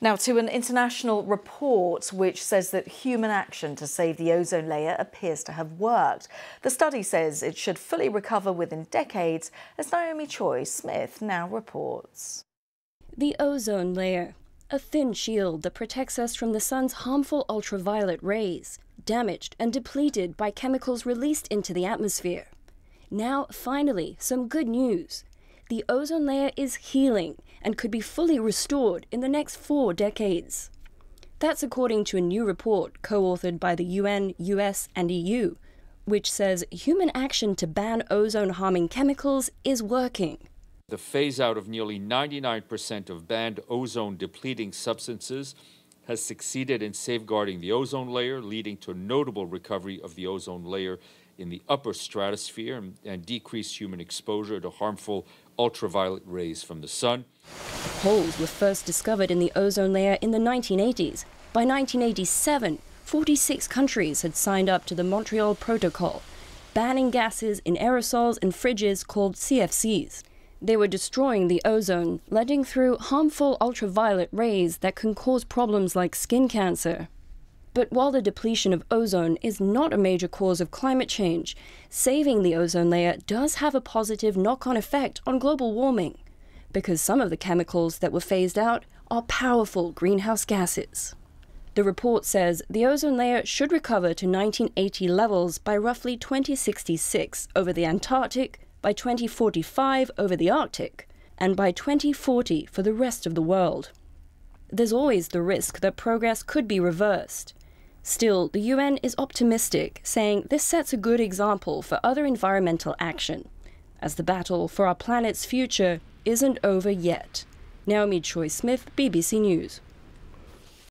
Now, to an international report which says that human action to save the ozone layer appears to have worked. The study says it should fully recover within decades, as Naomi Choy Smith now reports. The ozone layer, a thin shield that protects us from the sun's harmful ultraviolet rays, damaged and depleted by chemicals released into the atmosphere. Now, finally, some good news the ozone layer is healing and could be fully restored in the next four decades. That's according to a new report co authored by the UN, US, and EU, which says human action to ban ozone harming chemicals is working. The phase out of nearly 99% of banned ozone depleting substances has succeeded in safeguarding the ozone layer, leading to a notable recovery of the ozone layer in the upper stratosphere and decreased human exposure to harmful ultraviolet rays from the sun. Holes were first discovered in the ozone layer in the 1980s. By 1987, 46 countries had signed up to the Montreal Protocol, banning gases in aerosols and fridges called CFCs. They were destroying the ozone, letting through harmful ultraviolet rays that can cause problems like skin cancer. But while the depletion of ozone is not a major cause of climate change, saving the ozone layer does have a positive knock on effect on global warming, because some of the chemicals that were phased out are powerful greenhouse gases. The report says the ozone layer should recover to 1980 levels by roughly 2066 over the Antarctic, by 2045 over the Arctic, and by 2040 for the rest of the world. There's always the risk that progress could be reversed. Still, the UN is optimistic, saying this sets a good example for other environmental action, as the battle for our planet's future isn't over yet. Naomi Choy Smith, BBC News.